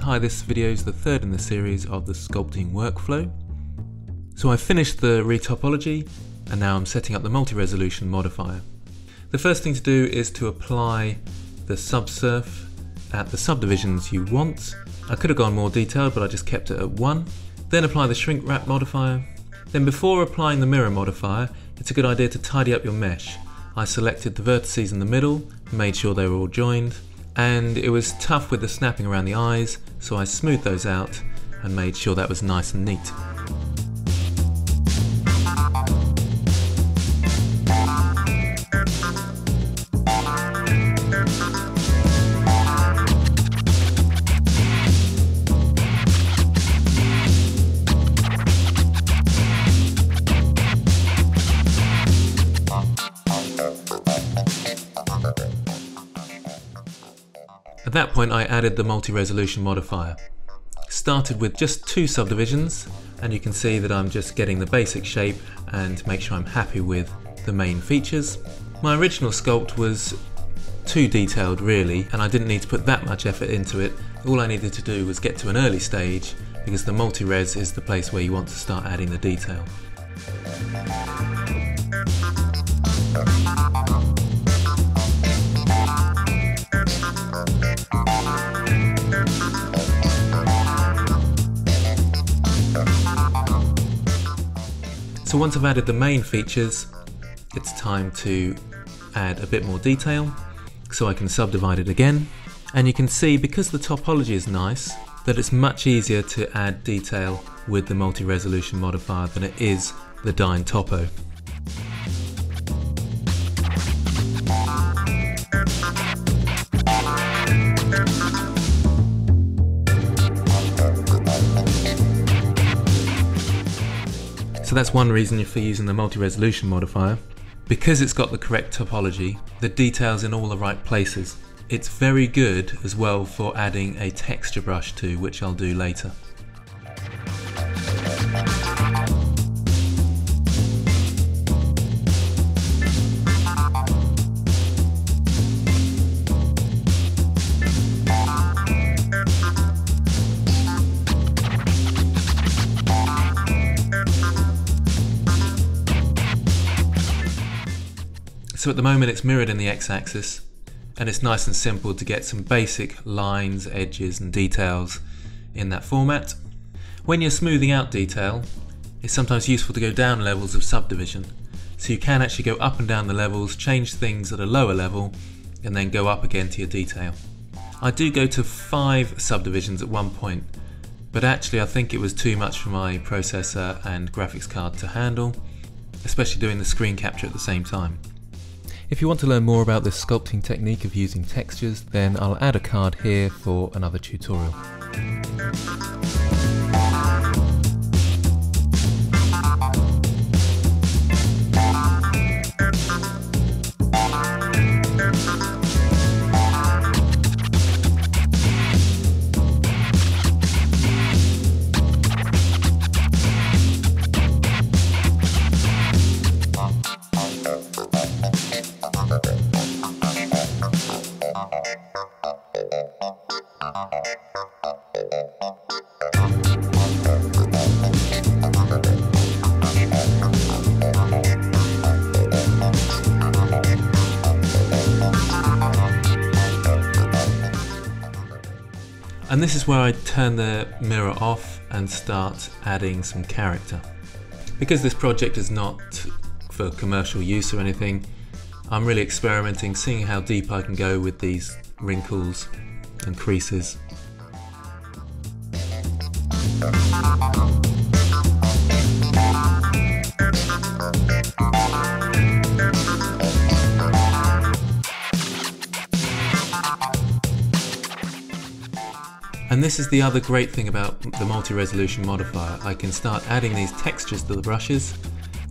Hi, this video is the third in the series of the sculpting workflow. So I've finished the retopology and now I'm setting up the multi-resolution modifier. The first thing to do is to apply the subsurf at the subdivisions you want. I could have gone more detailed but I just kept it at 1. Then apply the shrink wrap modifier. Then before applying the mirror modifier, it's a good idea to tidy up your mesh. I selected the vertices in the middle, made sure they were all joined, and it was tough with the snapping around the eyes, so I smoothed those out and made sure that was nice and neat. Point I added the multi-resolution modifier. Started with just two subdivisions and you can see that I'm just getting the basic shape and make sure I'm happy with the main features. My original sculpt was too detailed really and I didn't need to put that much effort into it. All I needed to do was get to an early stage because the multi-res is the place where you want to start adding the detail. So once I've added the main features, it's time to add a bit more detail. So I can subdivide it again. And you can see, because the topology is nice, that it's much easier to add detail with the multi-resolution modifier than it is the Dyn Topo. So that's one reason for using the multi-resolution modifier. Because it's got the correct topology, the detail's in all the right places. It's very good as well for adding a texture brush to, which I'll do later. So at the moment it's mirrored in the x-axis and it's nice and simple to get some basic lines, edges and details in that format. When you're smoothing out detail, it's sometimes useful to go down levels of subdivision. So you can actually go up and down the levels, change things at a lower level and then go up again to your detail. I do go to five subdivisions at one point, but actually I think it was too much for my processor and graphics card to handle, especially doing the screen capture at the same time. If you want to learn more about this sculpting technique of using textures, then I'll add a card here for another tutorial. And this is where I turn the mirror off and start adding some character. Because this project is not for commercial use or anything, I'm really experimenting, seeing how deep I can go with these wrinkles and creases. And this is the other great thing about the multi-resolution modifier. I can start adding these textures to the brushes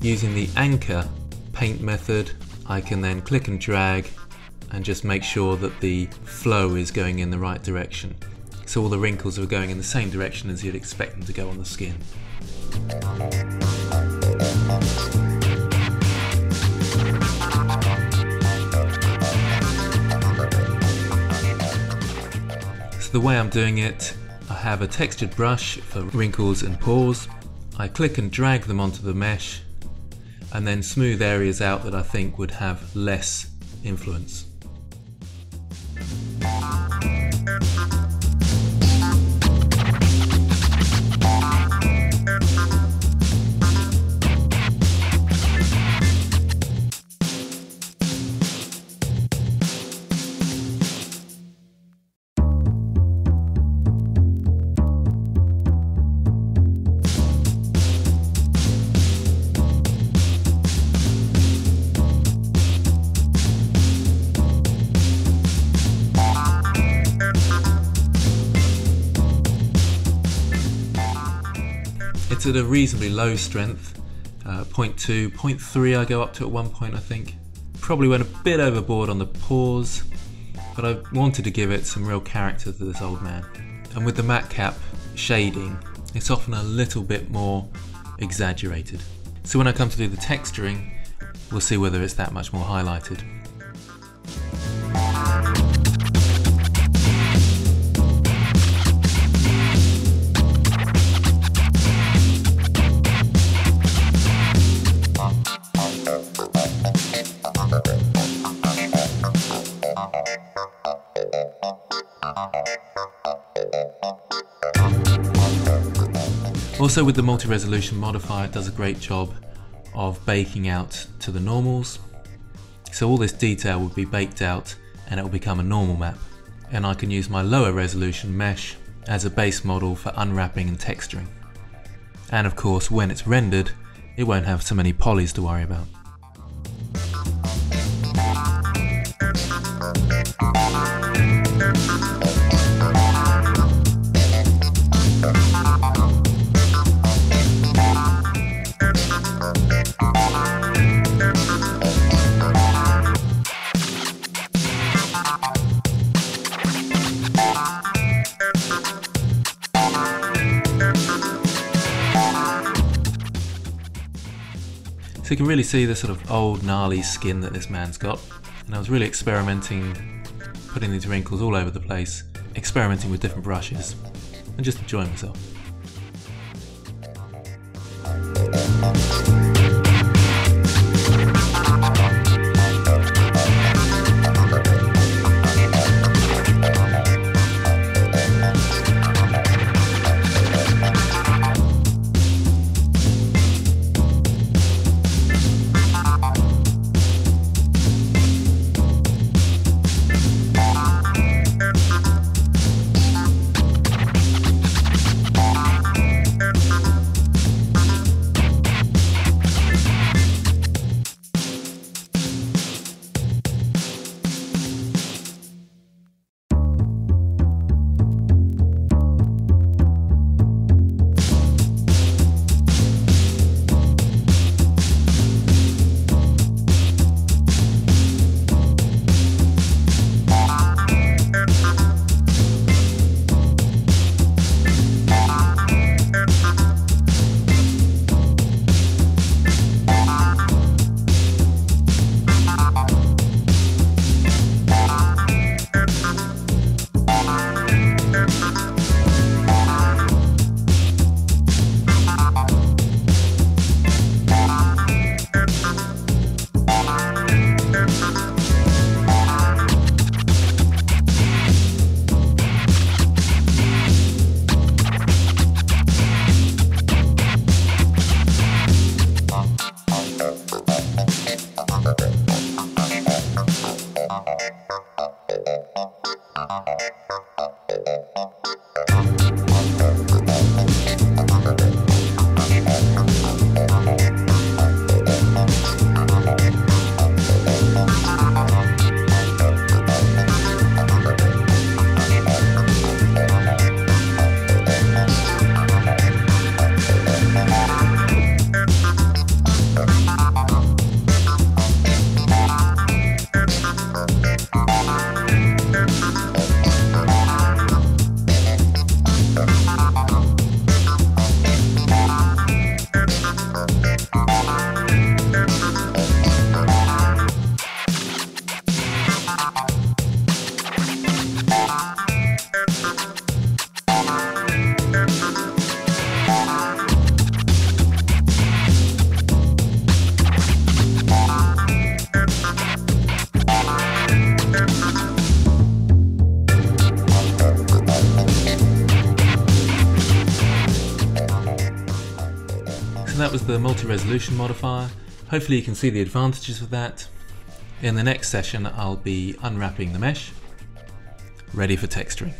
using the anchor paint method. I can then click and drag and just make sure that the flow is going in the right direction. So all the wrinkles are going in the same direction as you'd expect them to go on the skin. The way I'm doing it I have a textured brush for wrinkles and pores. I click and drag them onto the mesh and then smooth areas out that I think would have less influence. It's at a reasonably low strength, uh, 0.2, 0.3 I go up to at one point I think. Probably went a bit overboard on the pores, but I wanted to give it some real character to this old man. And with the MatCap shading, it's often a little bit more exaggerated. So when I come to do the texturing, we'll see whether it's that much more highlighted. Also with the multi-resolution modifier it does a great job of baking out to the normals. So all this detail will be baked out and it will become a normal map. And I can use my lower resolution mesh as a base model for unwrapping and texturing. And of course when it's rendered it won't have so many polys to worry about. So you can really see the sort of old gnarly skin that this man's got. And I was really experimenting, putting these wrinkles all over the place, experimenting with different brushes, and just enjoying myself. That was the multi-resolution modifier. Hopefully you can see the advantages of that. In the next session I'll be unwrapping the mesh, ready for texturing.